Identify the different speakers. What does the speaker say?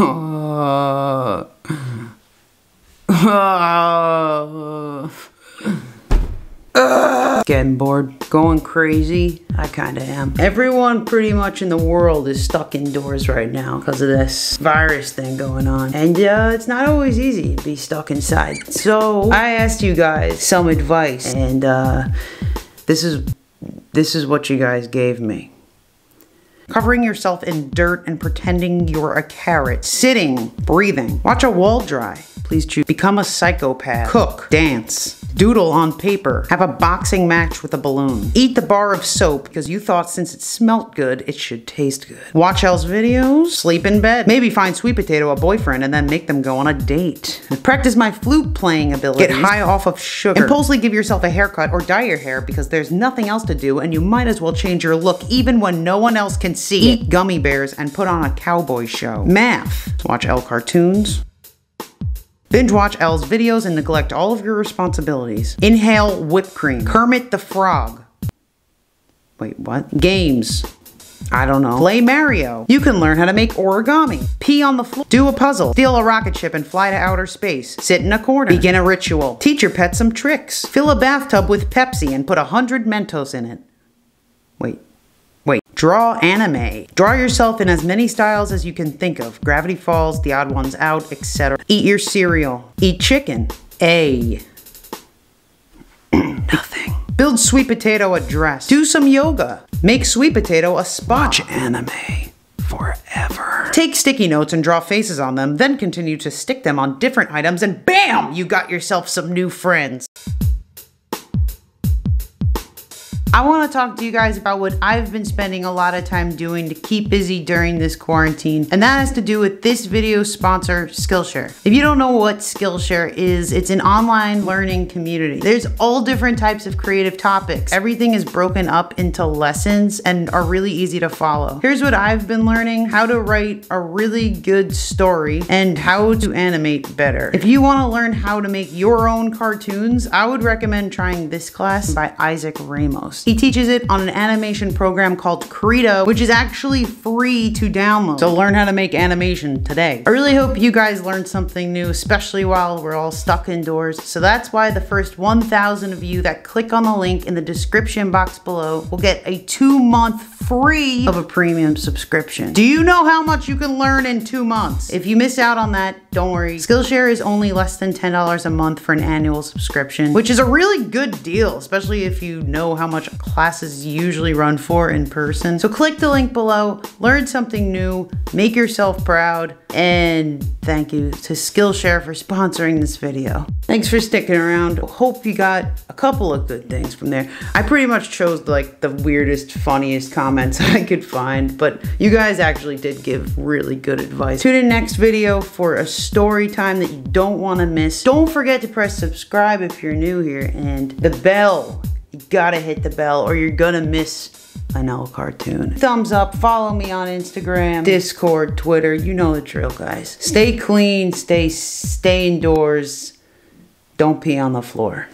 Speaker 1: Getting bored, going crazy. I kinda am. Everyone pretty much in the world is stuck indoors right now because of this virus thing going on. And uh, it's not always easy to be stuck inside. So I asked you guys some advice and uh, this is this is what you guys gave me. Covering yourself in dirt and pretending you're a carrot. Sitting, breathing. Watch a wall dry. Please choose. Become a psychopath. Cook. Dance. Doodle on paper. Have a boxing match with a balloon. Eat the bar of soap because you thought since it smelt good, it should taste good. Watch Ell's videos. Sleep in bed. Maybe find Sweet Potato a boyfriend and then make them go on a date. Practice my flute playing ability. Get high off of sugar. Impulsively give yourself a haircut or dye your hair because there's nothing else to do and you might as well change your look even when no one else can see. Eat gummy bears and put on a cowboy show. Math. Watch Ell cartoons. Binge watch Ell's videos and neglect all of your responsibilities. Inhale whipped cream. Kermit the Frog. Wait, what? Games. I don't know. Play Mario. You can learn how to make origami. Pee on the floor. Do a puzzle. Steal a rocket ship and fly to outer space. Sit in a corner. Begin a ritual. Teach your pet some tricks. Fill a bathtub with Pepsi and put a hundred Mentos in it. Wait, draw anime. Draw yourself in as many styles as you can think of. Gravity Falls, The Odd Ones Out, etc. Eat your cereal. Eat chicken. A. Nothing. Build sweet potato a dress. Do some yoga. Make sweet potato a spot. Watch anime forever. Take sticky notes and draw faces on them, then continue to stick them on different items and BAM! You got yourself some new friends. I want to talk to you guys about what I've been spending a lot of time doing to keep busy during this quarantine, and that has to do with this video sponsor, Skillshare. If you don't know what Skillshare is, it's an online learning community. There's all different types of creative topics. Everything is broken up into lessons and are really easy to follow. Here's what I've been learning, how to write a really good story and how to animate better. If you want to learn how to make your own cartoons, I would recommend trying this class by Isaac Ramos. He teaches it on an animation program called Krita, which is actually free to download. So learn how to make animation today. I really hope you guys learned something new, especially while we're all stuck indoors. So that's why the first 1,000 of you that click on the link in the description box below will get a two month free of a premium subscription. Do you know how much you can learn in two months? If you miss out on that, don't worry. Skillshare is only less than $10 a month for an annual subscription, which is a really good deal, especially if you know how much classes usually run for in person. So click the link below, learn something new, make yourself proud, and thank you to Skillshare for sponsoring this video. Thanks for sticking around. Hope you got a couple of good things from there. I pretty much chose like the weirdest, funniest comments I could find, but you guys actually did give really good advice. Tune in next video for a story time that you don't want to miss. Don't forget to press subscribe if you're new here and the bell you gotta hit the bell or you're gonna miss an Ell cartoon. Thumbs up, follow me on Instagram, Discord, Twitter, you know the drill guys. Stay clean, stay, stay indoors, don't pee on the floor.